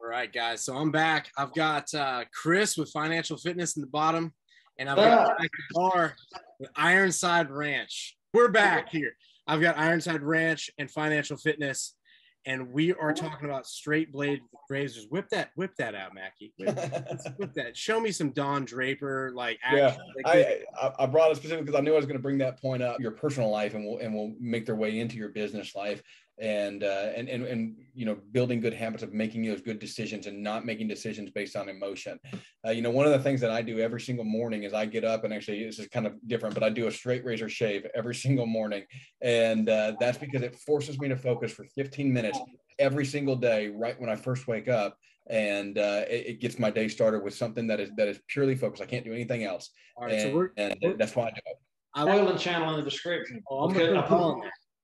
All right, guys. So I'm back. I've got uh, Chris with Financial Fitness in the bottom, and I've got Barr with Ironside Ranch. We're back here. I've got Ironside Ranch and Financial Fitness, and we are talking about straight blade razors. Whip that, whip that out, Mackey. Whip, whip that. Show me some Don Draper, like Action. yeah. I, I brought it specifically because I knew I was going to bring that point up. Your personal life, and will and will make their way into your business life and uh, and and and you know building good habits of making those good decisions and not making decisions based on emotion. Uh, you know, one of the things that I do every single morning is I get up and actually this is kind of different, but I do a straight razor shave every single morning, and uh, that's because it forces me to focus for 15 minutes every single day right when I first wake up. And uh, it, it, gets my day started with something that is that is purely focused. I can't do anything else, and, so and that's why I do it. I will the channel in the description. Oh, I'm okay,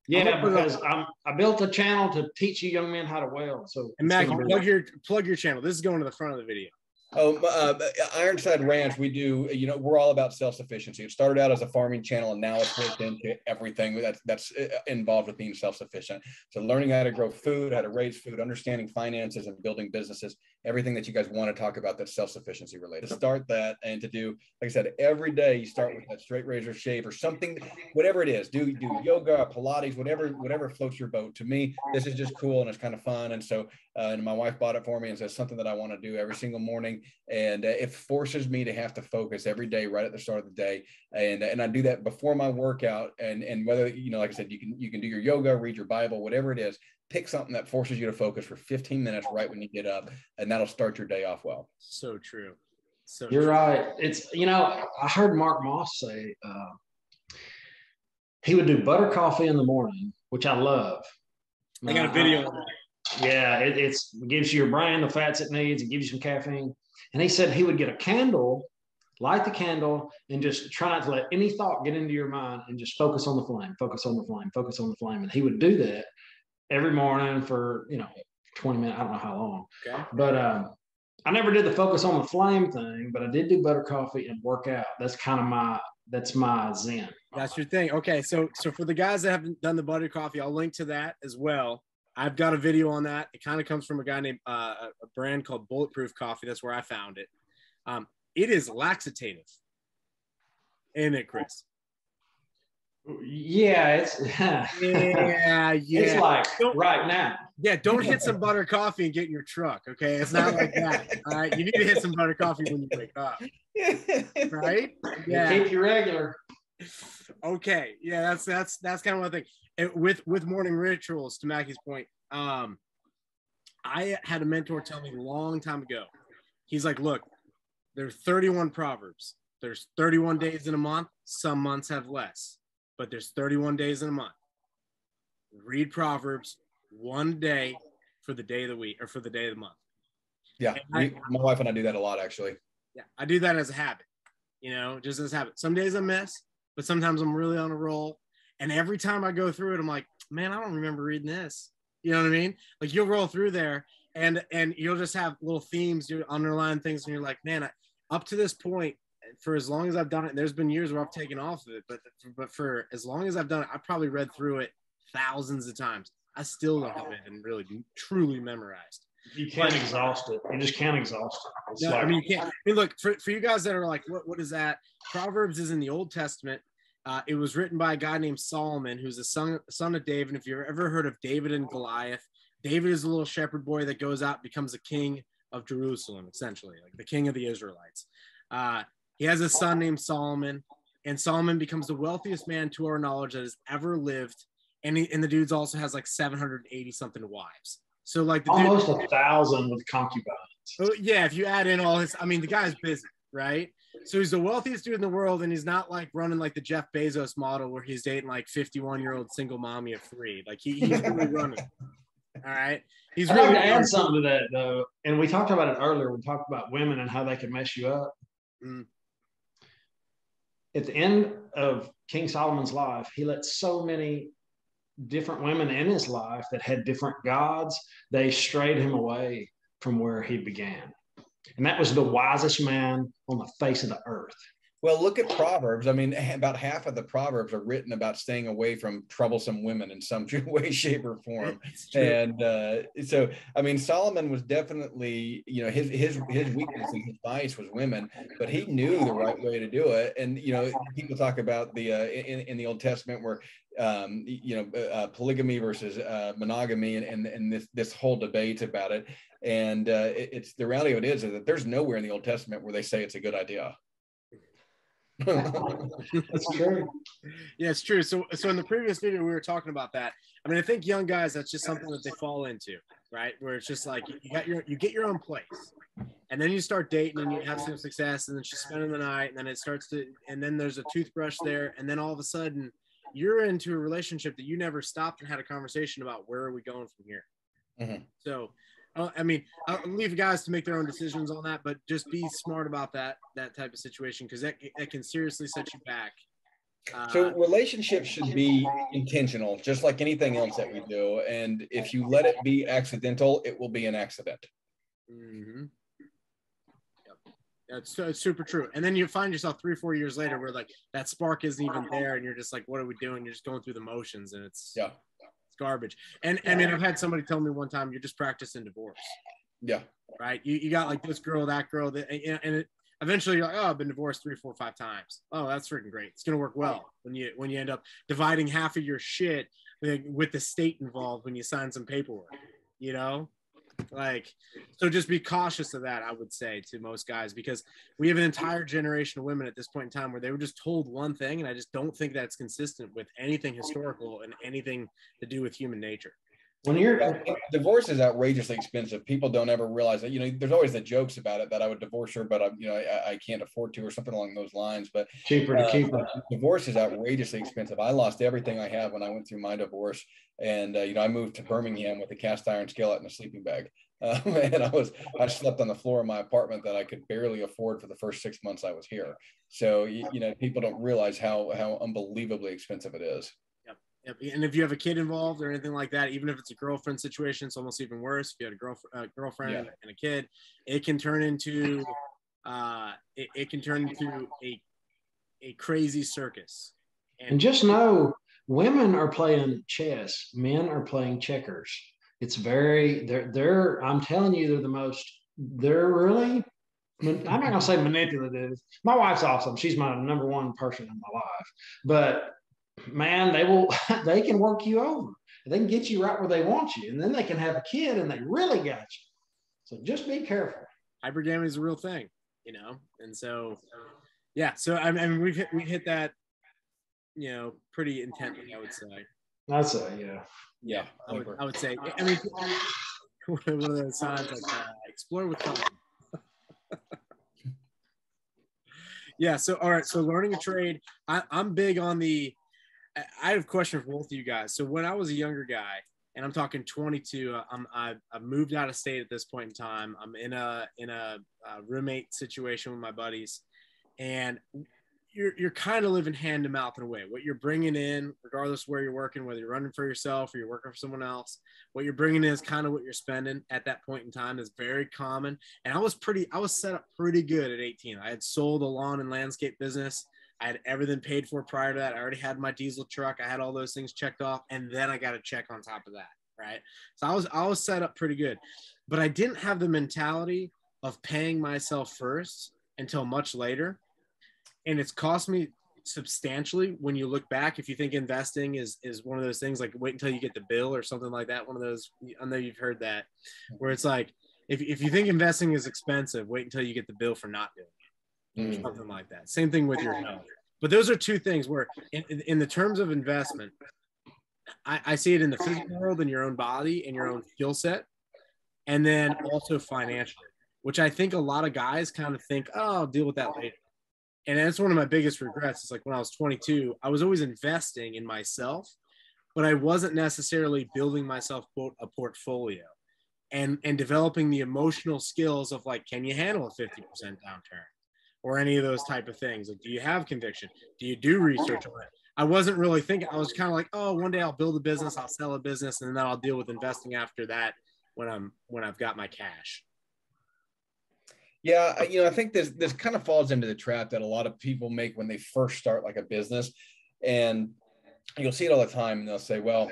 yeah, because I'm, I built a channel to teach you young men how to weld. So and Mackey, plug your plug your channel. This is going to the front of the video. Oh, uh, Ironside Ranch, we do, you know, we're all about self-sufficiency. It started out as a farming channel and now it's worked into everything that's, that's uh, involved with being self-sufficient. So learning how to grow food, how to raise food, understanding finances and building businesses, everything that you guys want to talk about that's self-sufficiency related. To start that and to do, like I said, every day you start with that straight razor shave or something, whatever it is, do, do yoga, Pilates, whatever, whatever floats your boat. To me, this is just cool and it's kind of fun. And so, uh, and my wife bought it for me and says something that I want to do every single morning and uh, it forces me to have to focus every day right at the start of the day and and I do that before my workout and and whether you know like I said you can you can do your yoga read your bible whatever it is pick something that forces you to focus for 15 minutes right when you get up and that'll start your day off well so true so you're true. right it's you know I heard Mark Moss say uh, he would do butter coffee in the morning which I love I got a video uh, yeah, it it's, gives you your brain the fats it needs. It gives you some caffeine. And he said he would get a candle, light the candle, and just try not to let any thought get into your mind and just focus on the flame, focus on the flame, focus on the flame. And he would do that every morning for, you know, 20 minutes. I don't know how long. Okay. But um, I never did the focus on the flame thing, but I did do butter coffee and work out. That's kind of my that's my zen. That's your thing. Okay, so so for the guys that haven't done the butter coffee, I'll link to that as well. I've got a video on that. It kind of comes from a guy named uh, a brand called Bulletproof Coffee. That's where I found it. Um, it is laxative, isn't it, Chris? Yeah, it's yeah, yeah. It's like don't, right now. Yeah, don't hit some butter coffee and get in your truck. Okay, it's not like that. All right, you need to hit some butter coffee when you wake up. Right? Yeah. Keep you regular. Okay, yeah, that's that's that's kind of one thing it, with with morning rituals. To Mackey's point, um, I had a mentor tell me a long time ago. He's like, look, there's 31 proverbs. There's 31 days in a month. Some months have less, but there's 31 days in a month. Read proverbs one day for the day of the week or for the day of the month. Yeah, I, my wife and I do that a lot actually. Yeah, I do that as a habit. You know, just as a habit. Some days I miss, but sometimes I'm really on a roll. And every time I go through it, I'm like, man, I don't remember reading this. You know what I mean? Like you'll roll through there and and you'll just have little themes, you underline things, and you're like, man, I, up to this point, for as long as I've done it, there's been years where I've taken off of it, but but for as long as I've done it, I probably read through it thousands of times. I still don't have it and really truly memorized. You can't but, exhaust it. You just can't exhaust it. no, like, I mean, you can't. I mean, look for, for you guys that are like, what what is that? Proverbs is in the Old Testament. Uh, it was written by a guy named Solomon, who's the son, son of David. If you've ever heard of David and Goliath, David is a little shepherd boy that goes out, becomes a king of Jerusalem, essentially, like the king of the Israelites. Uh, he has a son named Solomon, and Solomon becomes the wealthiest man to our knowledge that has ever lived. And, he, and the dude's also has like 780 something wives. So like almost dude, a thousand with concubines. Oh, yeah, if you add in all his, I mean, the guy's busy, right? So he's the wealthiest dude in the world, and he's not like running like the Jeff Bezos model where he's dating like 51 year old single mommy of three. Like he, he's really running. All right. He's really to add something to that though. And we talked about it earlier. We talked about women and how they can mess you up. Mm. At the end of King Solomon's life, he let so many different women in his life that had different gods, they strayed him away from where he began. And that was the wisest man on the face of the earth. Well, look at Proverbs. I mean, about half of the Proverbs are written about staying away from troublesome women in some way, shape, or form. And uh, so, I mean, Solomon was definitely, you know, his his his weakness and his vice was women, but he knew the right way to do it. And you know, people talk about the uh, in, in the Old Testament where um, you know, uh, polygamy versus uh, monogamy and, and, and this, this whole debate about it. And uh, it, it's the reality of it is, is that there's nowhere in the Old Testament where they say it's a good idea. That's true. Yeah, it's true. So, so in the previous video, we were talking about that. I mean, I think young guys, that's just something that they fall into, right? Where it's just like you got your, you get your own place, and then you start dating and you have some success, and then she's spending the night, and then it starts to, and then there's a toothbrush there, and then all of a sudden, you're into a relationship that you never stopped and had a conversation about where are we going from here. Mm-hmm. So uh, I mean, I'll leave guys to make their own decisions on that, but just be smart about that that type of situation because that that can seriously set you back. Uh, so relationships should be intentional, just like anything else that we do. And if you let it be accidental, it will be an accident. Mm-hmm. Yep. That's, that's super true. And then you find yourself three, four years later where like that spark isn't even there, and you're just like, "What are we doing?" You're just going through the motions, and it's yeah it's garbage. And I mean, I've had somebody tell me one time, you're just practicing divorce. Yeah. Right. You, you got like this girl, that girl, that, and it, eventually you're like, oh, I've been divorced three, four, five times. Oh, that's freaking great. It's gonna work well when you when you end up dividing half of your shit with the state involved when you sign some paperwork. You know, like, so just be cautious of that, I would say to most guys, because we have an entire generation of women at this point in time where they were just told one thing. And I just don't think that's consistent with anything historical and anything to do with human nature when you're divorce is outrageously expensive people don't ever realize that you know there's always the jokes about it that i would divorce her but i'm you know i, I can't afford to or something along those lines but cheaper to uh, keep her. divorce is outrageously expensive. I lost everything i have when i went through my divorce and uh, you know i moved to birmingham with a cast iron skillet and a sleeping bag. Uh, and i was i slept on the floor of my apartment that i could barely afford for the first six months i was here. So you, you know people don't realize how how unbelievably expensive it is and if you have a kid involved or anything like that, even if it's a girlfriend situation, it's almost even worse. If you had a girl, uh, girlfriend yeah. and a kid, it can turn into uh, it, it, can turn into a a crazy circus. And, and just know, women are playing chess, men are playing checkers. It's very they're they're. I'm telling you, they're the most. They're really. I'm not gonna say manipulative. My wife's awesome. She's my number one person in my life, but man, they will they can work you over. They can get you right where they want you, and then they can have a kid and they really got you. So just be careful. Hypergamy is a real thing, you know, and so yeah. So I mean, we've hit, we hit that, you know, pretty intently. I would say. I'd say, yeah, yeah. I would, I would say. I mean, one of those signs like uh, explore with fun. yeah. So all right. So learning a trade. I, I'm big on the I have a question for both of you guys. So when I was a younger guy, and I'm talking 22, uh, I'm I, I moved out of state at this point in time. I'm in a in a, a roommate situation with my buddies, and you're you're kind of living hand to mouth in a way. What you're bringing in, regardless where you're working, whether you're running for yourself or you're working for someone else, what you're bringing in is kind of what you're spending at that point in time is very common. And I was pretty, I was set up pretty good at 18. I had sold a lawn and landscape business. I had everything paid for prior to that. I already had my diesel truck. I had all those things checked off, and then I got a check on top of that. Right. So I was I was set up pretty good, but I didn't have the mentality of paying myself first until much later, and it's cost me substantially when you look back. If you think investing is is one of those things like wait until you get the bill or something like that. One of those I know you've heard that, where it's like if if you think investing is expensive, wait until you get the bill for not doing it mm. something like that. Same thing with your health. But those are two things where, in, in the terms of investment, I, I see it in the physical world, in your own body, in your own skill set, and then also financially, which I think a lot of guys kind of think, oh, I'll deal with that later. And that's one of my biggest regrets. It's like when I was 22, I was always investing in myself, but I wasn't necessarily building myself quote a portfolio and and developing the emotional skills of like, can you handle a 50% downturn? Or any of those type of things? Like, do you have conviction? Do you do research on it? I wasn't really thinking. I was kind of like, oh, one day I'll build a business, I'll sell a business, and then I'll deal with investing after that when I'm when I've got my cash. Yeah, you know, I think this this kind of falls into the trap that a lot of people make when they first start like a business, and you'll see it all the time, and they'll say, "Well,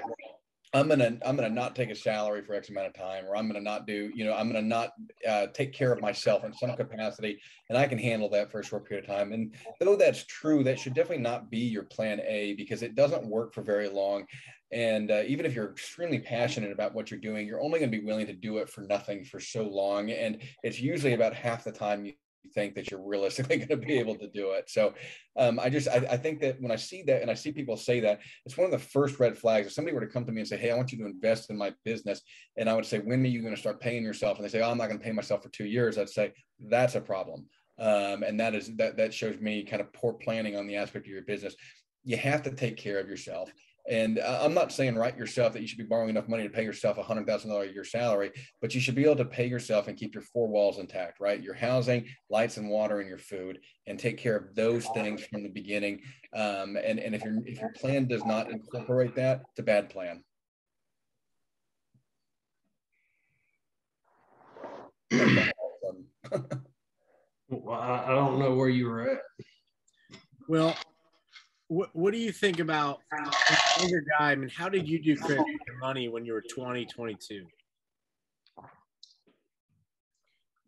I'm gonna I'm gonna not take a salary for X amount of time, or I'm gonna not do, you know, I'm gonna not uh, take care of myself in some capacity, and I can handle that for a short period of time. And though that's true, that should definitely not be your plan A because it doesn't work for very long. And uh, even if you're extremely passionate about what you're doing, you're only going to be willing to do it for nothing for so long. And it's usually about half the time you think that you're realistically going to be able to do it. So um, I just, I, I, think that when I see that and I see people say that, it's one of the first red flags. If somebody were to come to me and say, Hey, I want you to invest in my business. And I would say, when are you going to start paying yourself? And they say, Oh, I'm not going to pay myself for two years. I'd say, that's a problem. Um, and that is, that, that shows me kind of poor planning on the aspect of your business. You have to take care of yourself. And I'm not saying right yourself that you should be borrowing enough money to pay yourself a hundred thousand dollar a year salary, but you should be able to pay yourself and keep your four walls intact, right? Your housing, lights and water, and your food, and take care of those things from the beginning. Um, and and if your if your plan does not incorporate that, it's a bad plan. well, I don't know where you were at. Well, what, what do you think about younger guy? I mean, how did you do credit your money when you were 20, 22?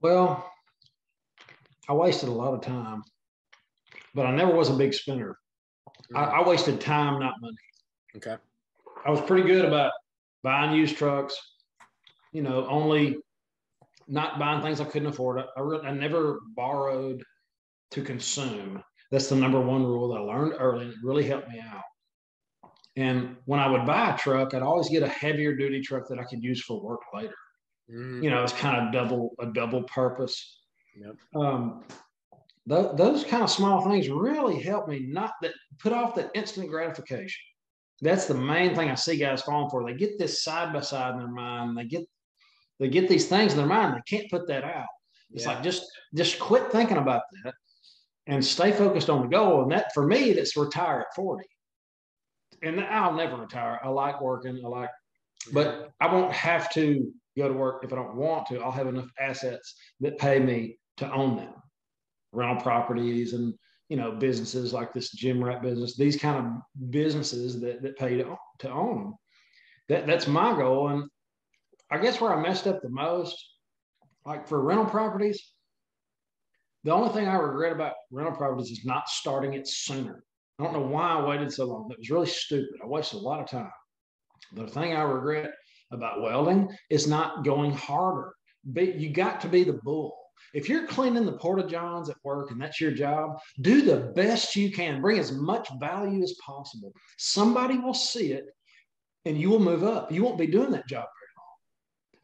Well, I wasted a lot of time, but I never was a big spender. I, mm. I wasted time, not money. Okay. I was pretty good about buying used trucks, you know, only not buying things I couldn't afford. I, I, really, I never borrowed to consume. That's the number one rule that I learned early, and it really helped me out. And when I would buy a truck, I'd always get a heavier duty truck that I could use for work later. Mm. You know, it's kind of double a double purpose. Yep. Um, th- those kind of small things really help me not that put off that instant gratification. That's the main thing I see guys falling for. They get this side by side in their mind. They get they get these things in their mind. They can't put that out. It's yeah. like just just quit thinking about that and stay focused on the goal. And that for me, that's retire at 40. And I'll never retire. I like working. I like, but I won't have to go to work if I don't want to. I'll have enough assets that pay me to own them, rental properties and you know businesses like this gym rat business. These kind of businesses that that pay to to own. them. That that's my goal. And I guess where I messed up the most, like for rental properties, the only thing I regret about rental properties is not starting it sooner. I don't know why I waited so long. That was really stupid. I wasted a lot of time. The thing I regret about welding is not going harder. But you got to be the bull. If you're cleaning the porta johns at work and that's your job, do the best you can. Bring as much value as possible. Somebody will see it and you will move up. You won't be doing that job.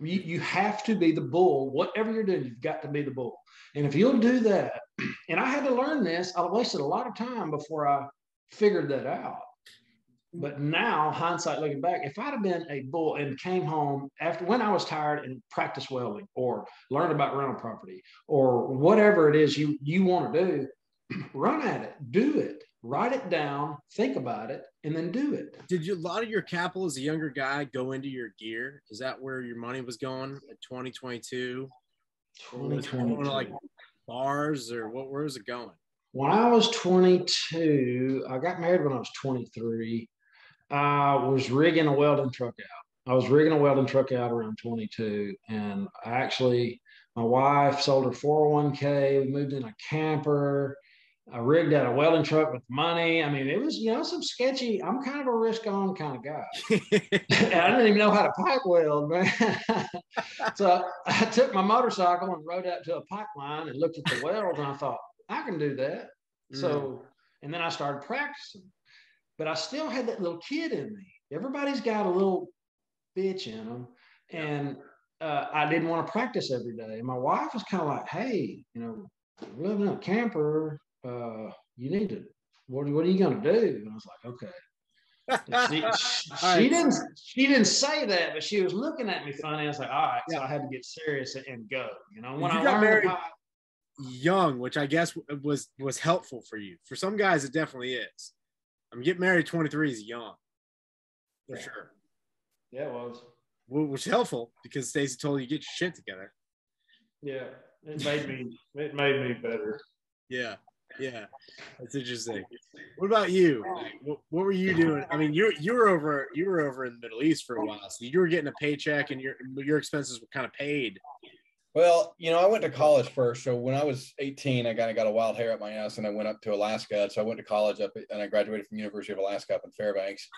You, you have to be the bull. Whatever you're doing, you've got to be the bull. And if you'll do that, and I had to learn this, I wasted a lot of time before I figured that out. But now, hindsight looking back, if I'd have been a bull and came home after when I was tired and practiced welding or learned about rental property or whatever it is you you want to do, run at it, do it, write it down, think about it, and then do it. Did you a lot of your capital as a younger guy go into your gear? Is that where your money was going at 2022? 2022. like bars or what? Where was it going? When I was 22, I got married when I was 23. I was rigging a welding truck out. I was rigging a welding truck out around 22, and I actually, my wife sold her 401k. We moved in a camper. I rigged out a welding truck with money. I mean, it was, you know, some sketchy. I'm kind of a risk on kind of guy. I didn't even know how to pipe weld, man. so I took my motorcycle and rode out to a pipeline and looked at the welds and I thought, I can do that. Mm. So, and then I started practicing, but I still had that little kid in me. Everybody's got a little bitch in them. And uh, I didn't want to practice every day. And my wife was kind of like, hey, you know, living in a camper, uh, you need to, what, what are you going to do? And I was like, okay. She, she, didn't she didn't say that, but she was looking at me funny. I was like, all right, yeah. so I had to get serious and go. You know, when you I got married young, which I guess was was helpful for you. For some guys, it definitely is. I mean, getting married 23 is young, for yeah. sure. Yeah, it was. Which is helpful because Stacy told you get your shit together. Yeah. it made me it made me better. Yeah, yeah, that's interesting. What about you? What, what were you doing? I mean, you you were over you were over in the Middle East for a while, so you were getting a paycheck, and your your expenses were kind of paid. Well, you know, I went to college first. So when I was 18, I kind of got a wild hair up my ass and I went up to Alaska. So I went to college up and I graduated from University of Alaska up in Fairbanks.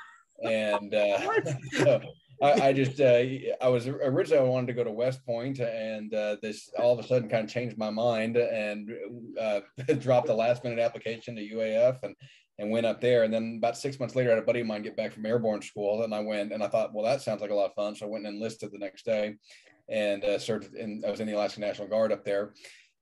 And uh, so I, I, just, uh, I was originally, I wanted to go to West Point and uh, this all of a sudden kind of changed my mind and uh, dropped a last minute application to UAF and, and went up there. And then about six months later, I had a buddy of mine get back from airborne school. And I went and I thought, well, that sounds like a lot of fun. So I went and enlisted the next day and uh, served in, I was in the Alaska National Guard up there.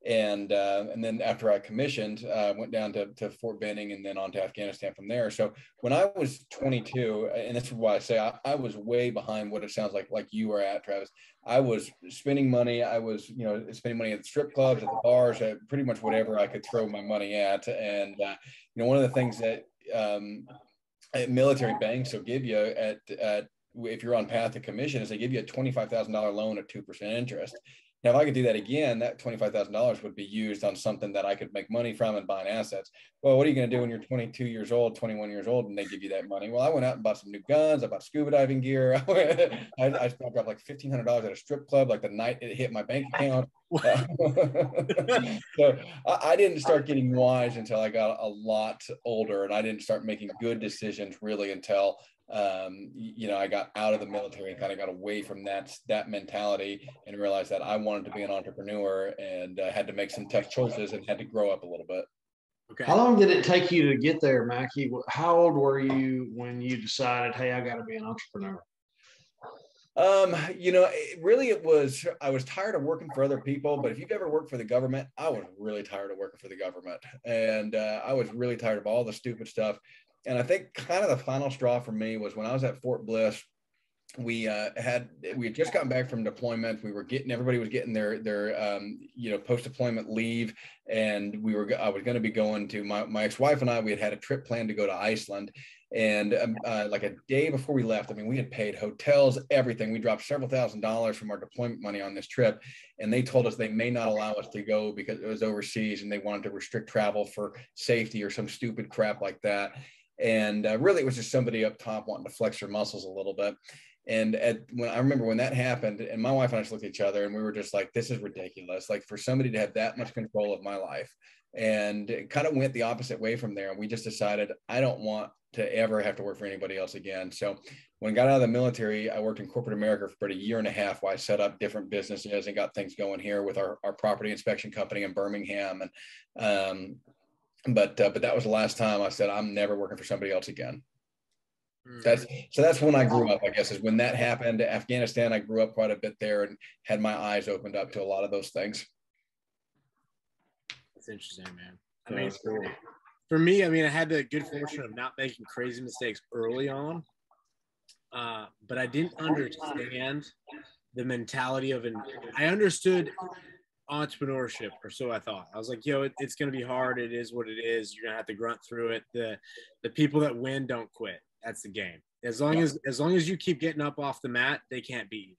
And uh, and then after I commissioned, uh, went down to, to Fort Benning and then on to Afghanistan from there. So when I was 22, and this is why I say I, I was way behind what it sounds like like you were at, Travis. I was spending money. I was you know spending money at the strip clubs, at the bars, at pretty much whatever I could throw my money at. And uh, you know one of the things that um, military banks will give you at at if you're on path to commission is they give you a $25,000 loan at 2% interest. Now, if I could do that again, that $25,000 would be used on something that I could make money from and buying assets. Well, what are you going to do when you're 22 years old, 21 years old, and they give you that money? Well, I went out and bought some new guns. I bought scuba diving gear. I, I, dropped like $1,500 at a strip club like the night it hit my bank account. Uh, so I, I didn't start getting wise until I got a lot older, and I didn't start making good decisions really until um, you know, I got out of the military and kind of got away from that that mentality and realized that I wanted to be an entrepreneur and uh, had to make some tough choices and had to grow up a little bit. Okay. How long did it take you to get there, Mackey? How old were you when you decided, hey, I got to be an entrepreneur? Um, you know, it, really, it was I was tired of working for other people. But if you've ever worked for the government, I was really tired of working for the government, and uh, I was really tired of all the stupid stuff and I think kind of the final straw for me was when I was at Fort Bliss. We uh, had we had just gotten back from deployment. We were getting everybody was getting their their um, you know post deployment leave, and we were I was going to be going to my my ex wife and I. We had had a trip planned to go to Iceland, and um, uh, like a day before we left, I mean, we had paid hotels, everything. We dropped several thousand dollars from our deployment money on this trip. And they told us they may not allow us to go because it was overseas and they wanted to restrict travel for safety or some stupid crap like that. And uh, really, it was just somebody up top wanting to flex their muscles a little bit. And at, when I remember when that happened, and my wife and I just looked at each other and we were just like, this is ridiculous. Like for somebody to have that much control of my life. And it kind of went the opposite way from there. And we just decided, I don't want to ever have to work for anybody else again. So when I got out of the military, I worked in corporate America for about a year and a half while I set up different businesses and got things going here with our, our property inspection company in Birmingham. And um, but uh, but that was the last time I said I'm never working for somebody else again. That's so that's when I grew up. I guess is when that happened. Afghanistan, I grew up quite a bit there and had my eyes opened up to a lot of those things. That's interesting, man. I mean, cool. for me, I mean, I had the good fortune of not making crazy mistakes early on, uh, but I didn't understand the mentality of an. I understood entrepreneurship, or so I thought. I was like, yo, it, it's going to be hard. It is what it is. You're going to have to grunt through it. The the people that win don't quit. That's the game. As long as as long as you keep getting up off the mat, they can't beat you.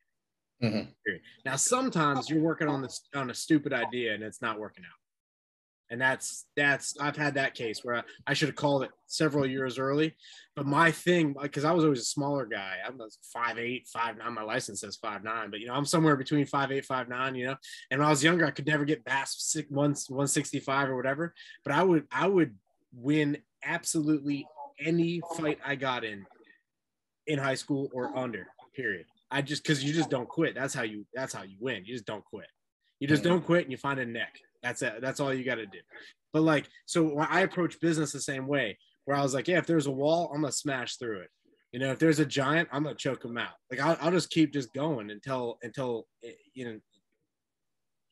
Mm-hmm. Now, sometimes you're working on this on a stupid idea and it's not working out and that's that's I've had that case where I, I should have called it several years early. But my thing, because I was always a smaller guy, I'm five eight, five nine. My license says five nine, but you know I'm somewhere between five eight, five nine. You know, and when I was younger, I could never get past 165 or whatever. But I would I would win absolutely any fight I got in in high school or under. Period. I just because you just don't quit. That's how you that's how you win. You just don't quit. You just don't quit and you find a neck. That's it. That's all you got to do. But like, so I approach business the same way, where I was like, yeah, if there's a wall, I'm gonna smash through it. You know, if there's a giant, I'm gonna choke him out. Like I'll, I'll just keep just going until until eh, you know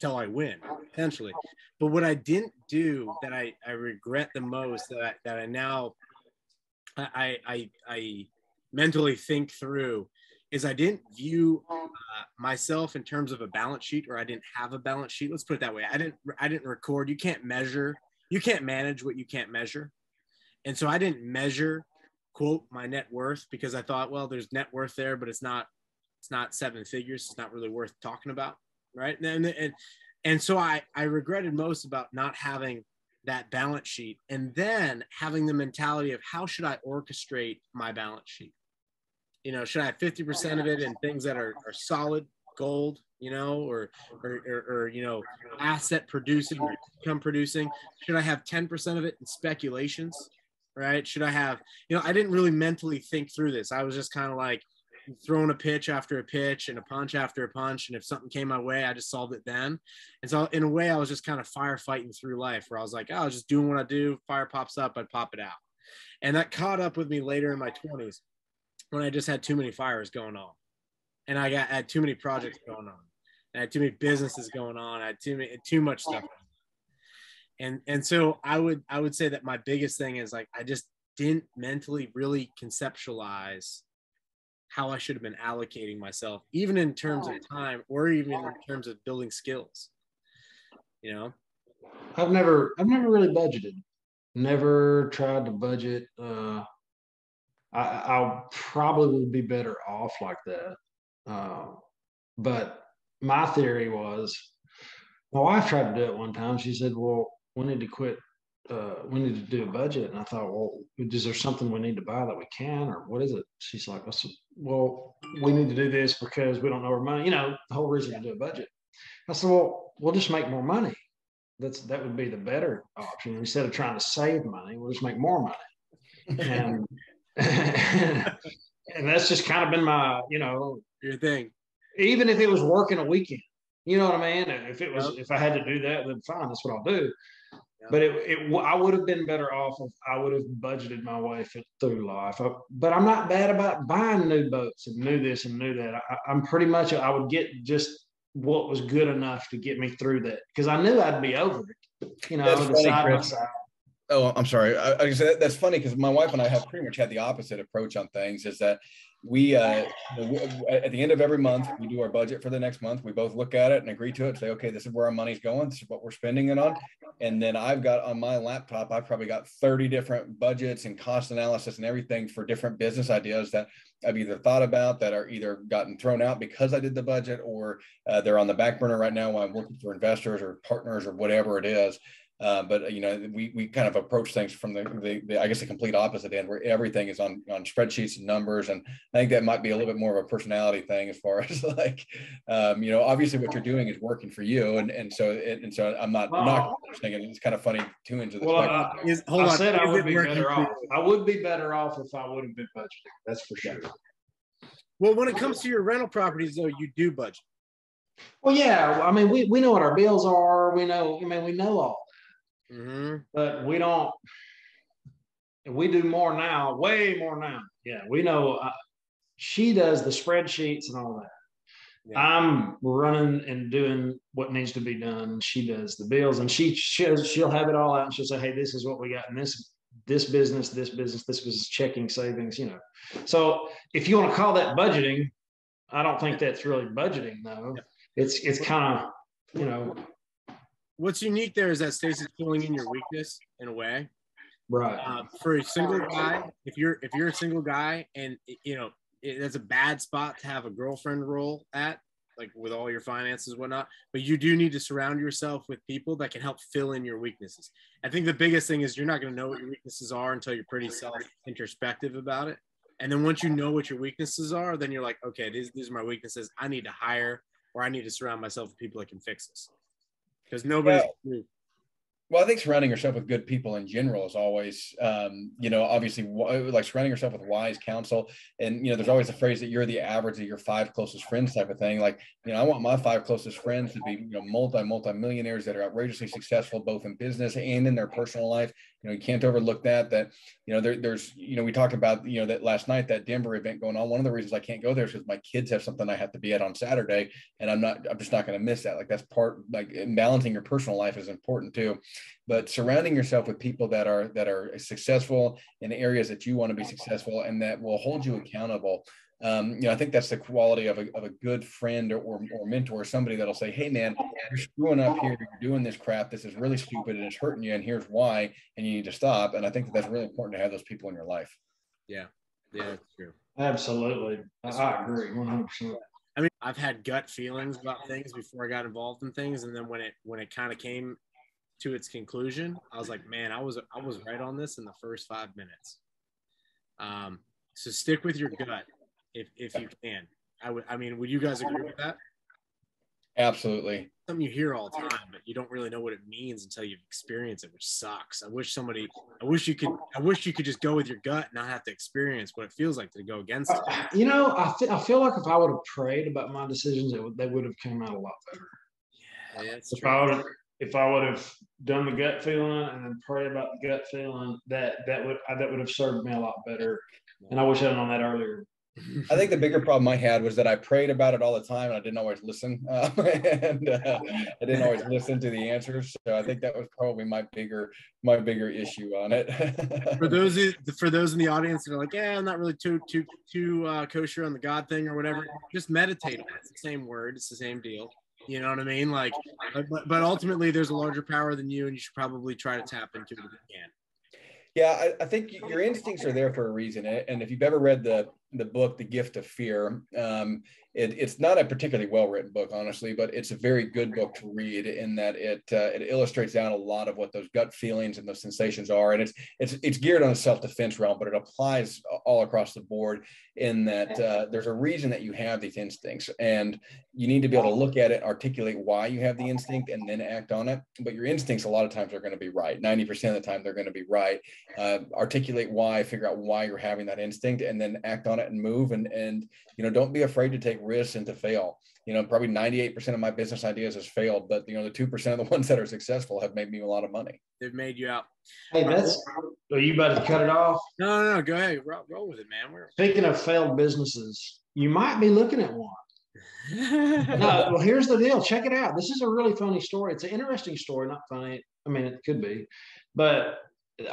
until I win potentially. But what I didn't do that I, I regret the most that I, that I now I, I I mentally think through is I didn't view uh, myself in terms of a balance sheet, or I didn't have a balance sheet. Let's put it that way. I didn't. I didn't record. You can't measure. You can't manage what you can't measure, and so I didn't measure quote my net worth because I thought, well, there's net worth there, but it's not. It's not seven figures. It's not really worth talking about, right? And, and and so I I regretted most about not having that balance sheet and then having the mentality of how should I orchestrate my balance sheet? You know, should I have 50% of it in things that are, are solid gold, you know, or, or, or, or you know, asset producing or income producing? Should I have 10% of it in speculations? Right? Should I have, you know, I didn't really mentally think through this. I was just kind of like, throwing a pitch after a pitch and a punch after a punch. And if something came my way, I just solved it then. And so in a way, I was just kind of firefighting through life where I was like, oh, I was just doing what I do. Fire pops up, I'd pop it out. And that caught up with me later in my 20s when I just had too many fires going on. And I got had too many projects going on. I had too many businesses going on. I had too many too much stuff. And and so I would I would say that my biggest thing is like I just didn't mentally really conceptualize how I should have been allocating myself, even in terms of time or even in terms of building skills. You know, I've never, I've never really budgeted. Never tried to budget. Uh, I, I'll probably be better off like that. Uh, but my theory was, my wife tried to do it one time. She said, "Well, we need to quit uh, we need to do a budget. And I thought, well, is there something we need to buy that we can, or what is it? She's like, well, we need to do this because we don't know our money. You know, the whole reason to do a budget. I said, well, we'll just make more money. That's that would be the better option instead of trying to save money. We'll just make more money. And and that's just kind of been my, you know, your thing. Even if it was working a weekend, you know what I mean? If it was, yep. if I had to do that, then fine, that's what I'll do. But it, it, I would have been better off if I would have budgeted my way through life. I, but I'm not bad about buying new boats and new this and new that. I, I'm pretty much I would get just what was good enough to get me through that because I knew I'd be over it. You know, that's funny, side Oh, I'm sorry. I, I said that's funny because my wife and I have pretty much had the opposite approach on things. Is that we, uh, at the end of every month we do our budget for the next month we both look at it and agree to it say okay this is where our money's going this is what we're spending it on and then i've got on my laptop i've probably got 30 different budgets and cost analysis and everything for different business ideas that i've either thought about that are either gotten thrown out because i did the budget or uh, they're on the back burner right now while i'm looking for investors or partners or whatever it is uh, but you know, we we kind of approach things from the, the, the, I guess the complete opposite end, where everything is on on spreadsheets and numbers, and I think that might be a little bit more of a personality thing as far as like, um, you know, obviously what you're doing is working for you, and and so it, and so I'm not well, not saying it's kind of funny two into the. Well, uh, is, hold I on. said I would be better off. I would be better off if I would have been budgeting. That's for sure. Well, when it comes to your rental properties, though, you do budget. Well, yeah. I mean, we, we know what our bills are. We know. I mean, we know all Mm-hmm. But we don't. We do more now, way more now. Yeah, we know. Uh, she does the spreadsheets and all that. Yeah. I'm running and doing what needs to be done. She does the bills, and she she'll, she'll have it all out, and she'll say, "Hey, this is what we got in this this business, this business, this business, checking savings." You know. So if you want to call that budgeting, I don't think that's really budgeting, though. It's it's kind of you know what's unique there is that Stacy's filling in your weakness in a way. Right. Uh, for a single guy, if you're if you're a single guy and you know it, that's a bad spot to have a girlfriend role at, like with all your finances whatnot. But you do need to surround yourself with people that can help fill in your weaknesses. I think the biggest thing is you're not going to know what your weaknesses are until you're pretty self introspective about it. And then once you know what your weaknesses are, then you're like, okay, these, these are my weaknesses. I need to hire or I need to surround myself with people that can fix this because nobody's. Well, well, I think surrounding yourself with good people in general is always, um, you know, obviously like surrounding yourself with wise counsel. And, you know, there's always a phrase that you're the average of your five closest friends type of thing. Like, you know, I want my five closest friends to be, you know, multi, multi millionaires that are outrageously successful, both in business and in their personal life. You know, you can't overlook that, that, you know, there, there's, you know, we talked about, you know, that last night, that Denver event going on. One of the reasons I can't go there is because my kids have something I have to be at on Saturday and I'm not, I'm just not going to miss that. Like that's part, like balancing your personal life is important too but surrounding yourself with people that are that are successful in areas that you want to be successful and that will hold you accountable um, you know, I think that's the quality of a, of a good friend or, or, or, mentor, somebody that'll say, Hey man, you're screwing up here. You're doing this crap. This is really stupid and it's hurting you. And here's why, and you need to stop. And I think that that's really important to have those people in your life. Yeah. Yeah, that's true. Absolutely. I, I agree 100%. I mean, I've had gut feelings about things before I got involved in things, and then when it when it kind of came to its conclusion, I was like, man, I was I was right on this in the first five minutes. Um, so stick with your gut if if you can. I would. I mean, would you guys agree with that? Absolutely. Something you hear all the time, but you don't really know what it means until you've experienced it, which sucks. I wish somebody. I wish you could. I wish you could just go with your gut, and not have to experience what it feels like to go against it. Uh, you know, I, th- I feel like if I would have prayed about my decisions, it would, they would have came out a lot better. Yeah, if I would have if I would have done the gut feeling and then prayed about the gut feeling, that that would that would have served me a lot better. And I wish I'd known that earlier. I think the bigger problem I had was that I prayed about it all the time and I didn't always listen. Um, and uh, I didn't always listen to the answers. So I think that was probably my bigger my bigger issue on it. for those for those in the audience that are like, yeah, I'm not really too too too uh, kosher on the God thing or whatever, just meditate. It's the same word. It's the same deal. You know what I mean? Like, but, but ultimately, there's a larger power than you, and you should probably try to tap into it if you can. Yeah, I, I, think your instincts are there for a reason. And if you've ever read the the book, The Gift of Fear, um, it, it's not a particularly well written book, honestly, but it's a very good book to read in that it uh, it illustrates down a lot of what those gut feelings and those sensations are, and it's it's it's geared on a self defense realm, but it applies all across the board. In that uh, there's a reason that you have these instincts, and you need to be able to look at it, articulate why you have the instinct, and then act on it. But your instincts, a lot of times, are going to be right. Ninety percent of the time, they're going to be right. Uh, articulate why, figure out why you're having that instinct, and then act on it and move. And and you know, don't be afraid to take risks and to fail. You know, probably 98% of my business ideas has failed, but you know, the 2% of the ones that are successful have made me a lot of money. They've made you out. Hey, that's are you about to cut it off? No, no, no. Go ahead. Roll, roll with it, man. We're... Speaking of failed businesses, you might be looking at one. no, well, here's the deal. Check it out. This is a really funny story. It's an interesting story, not funny. I mean, it could be, but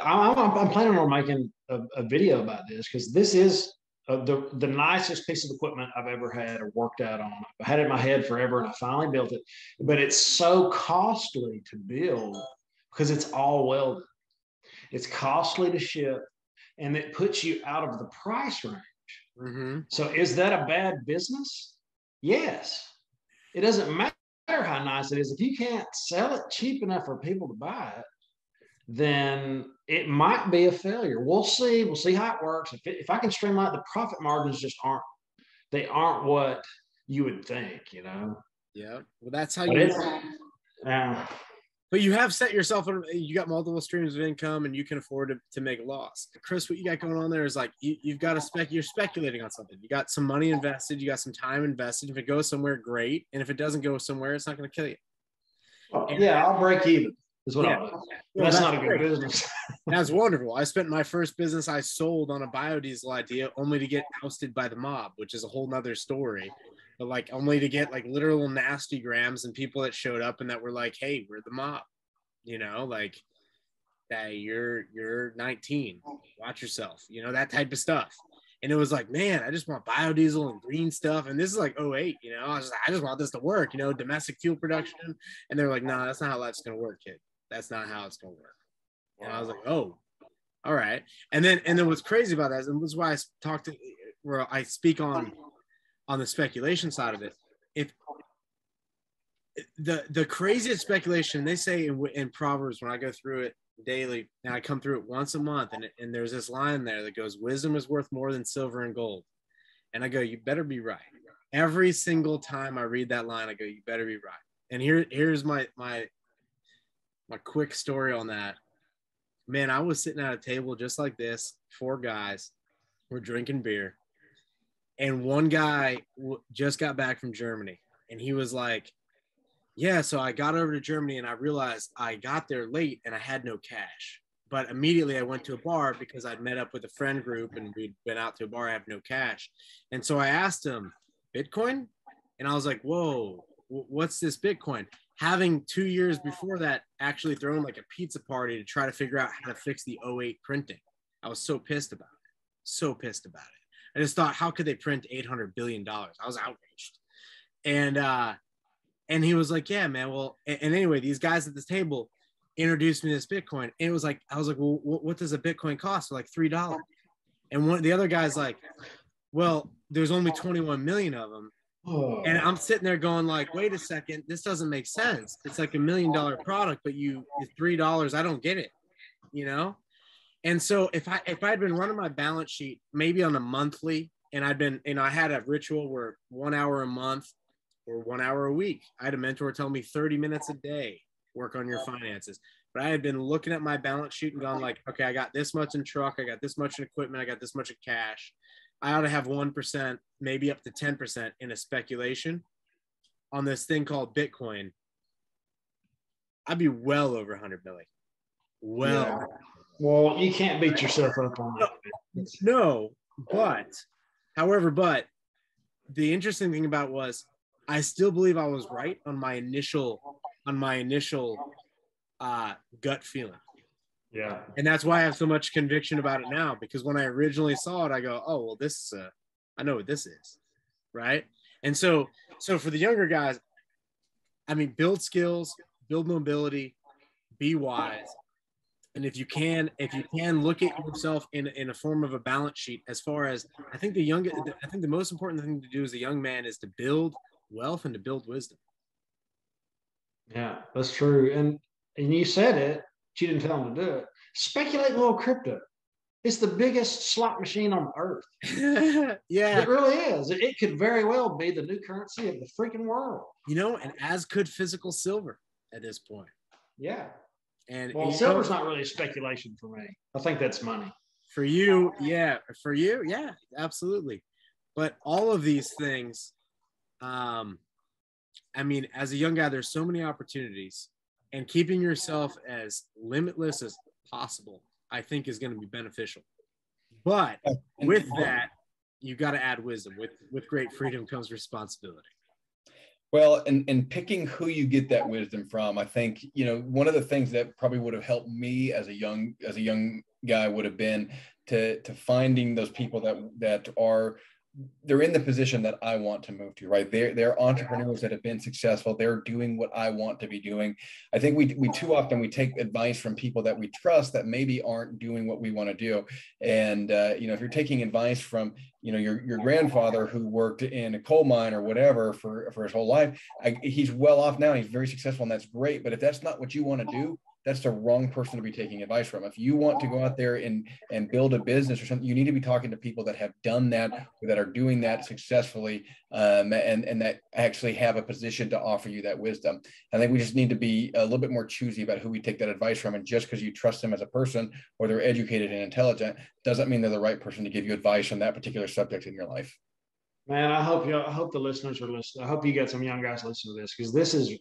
I'm, I'm planning on making a, a video about this because this is uh, the the nicest piece of equipment I've ever had or worked out on. I had it in my head forever, and I finally built it. But it's so costly to build because it's all welded. It's costly to ship, and it puts you out of the price range. Mm-hmm. So, is that a bad business? Yes. It doesn't matter how nice it is if you can't sell it cheap enough for people to buy it then it might be a failure. We'll see. We'll see how it works. If, it, if I can streamline the profit margins, just aren't they aren't what you would think, you know. Yeah. Well, that's how you. Yeah. But you have set yourself. You got multiple streams of income, and you can afford to, to make a loss. Chris, what you got going on there is like you, you've got to spec. You're speculating on something. You got some money invested. You got some time invested. If it goes somewhere, great. And if it doesn't go somewhere, it's not going to kill you. Well, yeah, I'll break even. Is what yeah. Well, that's, that's, not a good business. that's wonderful. I spent my first business I sold on a biodiesel idea only to get ousted by the mob, which is a whole nother story. But like only to get like literal nasty grams and people that showed up and that were like, hey, we're the mob. You know, like hey, you're you're 19. Watch yourself, you know, that type of stuff. And it was like, man, I just want biodiesel and green stuff. And this is like 08, you know, I, was, I just want this to work, you know, domestic fuel production. And they're like, no, nah, that's not how life's going to work, kid that's not how it's gonna work. And I was like, oh, all right. And then and then what's crazy about that, and this is why I talked to where I speak on on the speculation side of it. If the the craziest speculation they say in, in Proverbs when I go through it daily, and I come through it once a month, and and there's this line there that goes, "Wisdom is worth more than silver and gold," and I go, "You better be right." Every single time I read that line, I go, "You better be right." And here here's my my my quick story on that. Man, I was sitting at a table just like this, four guys, we're drinking beer, and one guy w- just got back from Germany, and he was like, "Yeah, so I got over to Germany, and I realized I got there late, and I had no cash." But immediately I went to a bar because I'd met up with a friend group and we'd been out to a bar. I have no cash. And so I asked him, Bitcoin? And I was like, whoa, what's this Bitcoin? Having two years before that actually thrown like a pizza party to try to figure out how to fix the 08 printing. I was so pissed about it. So pissed about it. I just thought, how could they print 800 billion dollars? I was outraged. And uh and he was like, Yeah, man. Well, and, and anyway, these guys at this table introduced me to this Bitcoin. And it was like, I was like, Well, what, what does a Bitcoin cost? Like three dollars. And one the other guy's like, Well, there's only 21 million of them. And I'm sitting there going like, wait a second, this doesn't make sense. It's like a million dollar product, but you three dollars, I don't get it, you know? And so if I if I'd been running my balance sheet maybe on a monthly and I'd been and I had a ritual where one hour a month or one hour a week, I had a mentor tell me 30 minutes a day, work on your finances. But I had been looking at my balance sheet and gone like, okay, I got this much in truck, I got this much in equipment, I got this much in cash. I ought to have 1%, maybe up to 10% in a speculation on this thing called Bitcoin. I'd be well over 100 million. Well, Yeah. Well, you can't beat yourself up on that. no, but however, but the interesting thing about it was I still believe I was right on my initial on my initial uh, gut feeling. Yeah. and that's why I have so much conviction about it now. Because when I originally saw it, I go, "Oh, well, this is a, I know what this is, right?" And so, so for the younger guys, I mean, build skills, build mobility, be wise, and if you can, if you can, look at yourself in in a form of a balance sheet. As far as I think the young, I think the most important thing to do as a young man is to build wealth and to build wisdom. Yeah, that's true. And and you said it, but you didn't tell him to do it. Speculate in a little crypto. It's the biggest slot machine on earth. yeah, It really is. It, it could very well be the new currency of the freaking world. you know, and as could physical silver at this point. Yeah. And Well, you know, silver's not really speculation for me. I think that's money. for you, yeah, for you, yeah, absolutely. But all of these things, um, I mean, as a young guy, there's so many opportunities, and keeping yourself as limitless as possible, I think, is going to be beneficial. But with that, you got to add wisdom. With with great freedom comes responsibility. Well, and and picking who you get that wisdom from, I think you know one of the things that probably would have helped me as a young as a young guy would have been to to finding those people that that are they're in the position that I want to move to, right? They're they're entrepreneurs that have been successful. They're doing what I want to be doing. I think we we too often we take advice from people that we trust that maybe aren't doing what we want to do. And uh, you know, if you're taking advice from you know your your grandfather who worked in a coal mine or whatever for for his whole life, I, he's well off now. He's very successful, and that's great. But if that's not what you want to do, that's the wrong person to be taking advice from. If you want to go out there and and build a business or something, you need to be talking to people that have done that, or that are doing that successfully, um, and and that actually have a position to offer you that wisdom. I think we just need to be a little bit more choosy about who we take that advice from. And just because you trust them as a person or they're educated and intelligent, doesn't mean they're the right person to give you advice on that particular subject in your life. Man, I hope you I hope the listeners are listening. I hope you get some young guys listening to this because this is,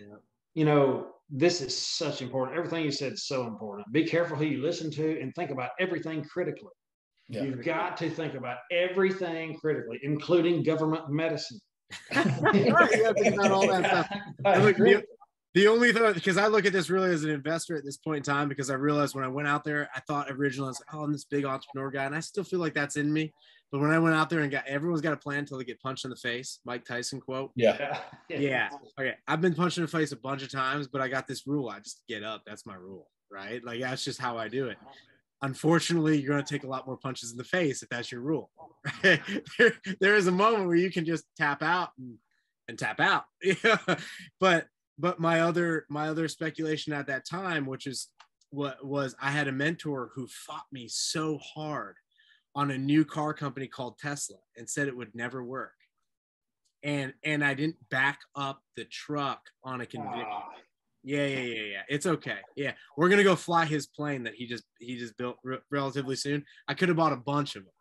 Yeah. You know, this is such important. Everything you said is so important. Be careful who you listen to and think about everything critically. Yeah. You've got to think about everything critically, including government medicine. You gotta think about all that stuff. Look, the, the only thing, because I look at this really as an investor at this point in time, because I realized when I went out there, I thought originally I was like, oh, I'm this big entrepreneur guy, and I still feel like that's in me. But when I went out there and got everyone's got a plan until they get punched in the face, Mike Tyson quote. Yeah. Yeah. Okay. I've been punched in the face a bunch of times, but I got this rule. I just get up. That's my rule, right? Like that's just how I do it. Unfortunately, you're going to take a lot more punches in the face if that's your rule. Right? there, there is a moment where you can just tap out and, and tap out. But but my other my other speculation at that time, which is what was I had a mentor who fought me so hard on a new car company called Tesla and said it would never work. And and I didn't back up the truck on a conviction. Ah. Yeah, yeah, yeah, yeah. It's okay. Yeah, we're gonna go fly his plane that he just he just built re- relatively soon. I could have bought a bunch of them,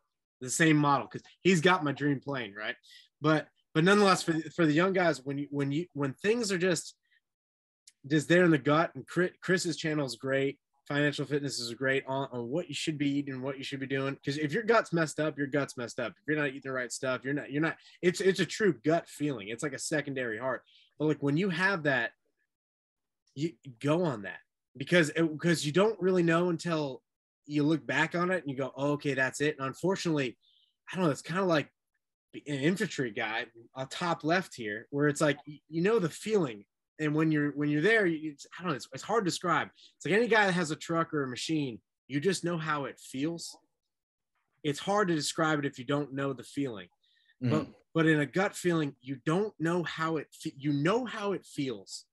the same model, because he's got my dream plane, right? But but nonetheless, for the, for the young guys, when you when you when things are just just there in the gut, and Chris, Chris's channel is great. Financial fitness is great on, on what you should be eating, what you should be doing. Because if your gut's messed up, your gut's messed up. If you're not eating the right stuff, you're not. You're not. It's it's a true gut feeling. It's like a secondary heart. But like when you have that, you go on that because it because you don't really know until you look back on it and you go, oh, okay, that's it. And unfortunately, I don't know. It's kind of like an infantry guy, a top left here, where it's like you know the feeling, and when you're when you're there, it's, I don't know. It's, it's hard to describe. It's like any guy that has a truck or a machine, you just know how it feels. It's hard to describe it if you don't know the feeling. Mhm. But but in a gut feeling, you don't know how it, you know how it feels,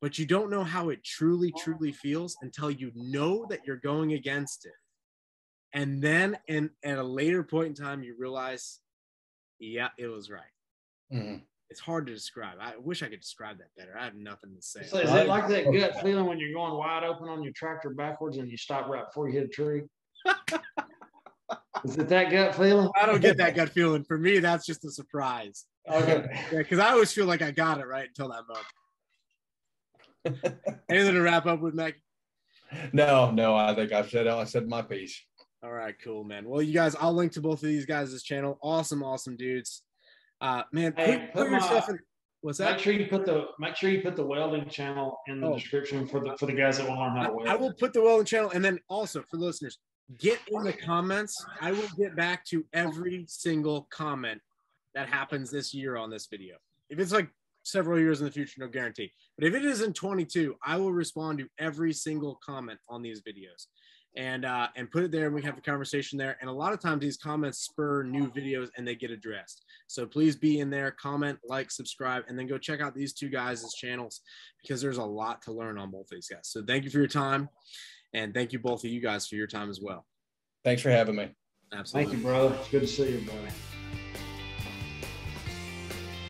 but you don't know how it truly, truly feels until you know that you're going against it. And then, and at a later point in time, you realize, yeah, it was right. Mhm. It's hard to describe. I wish I could describe that better. I have nothing to say. So is it like that gut feeling when you're going wide open on your tractor backwards and you stop right before you hit a tree? is it that gut feeling? I don't get that gut feeling. For me, that's just a surprise. Okay. Yeah, because I always feel like I got it right until that moment. Anything to wrap up with, Meg? No, no, I think I've said I said my piece. All right, cool, man. Well, you guys, I'll link to both of these guys' channel. Awesome, awesome dudes. Uh, man, put, Hey, put put your my- in. What's Make that? sure you put the make sure you put the welding channel in the Oh. description for the for the guys that want to learn how to weld. I will put the welding channel, and then also for the listeners, get in the comments. I will get back to every single comment that happens this year on this video. If it's like several years in the future, no guarantee. But if it is in 22, I will respond to every single comment on these videos. And uh, and put it there, and we have a conversation there. And a lot of times these comments spur new videos, and they get addressed. So please be in there, comment, like, subscribe, and then go check out these two guys' channels because there's a lot to learn on both of these guys. So thank you for your time, and thank you both of you guys for your time as well. Thanks for having me. Absolutely. Thank you, brother. It's good to see you, buddy.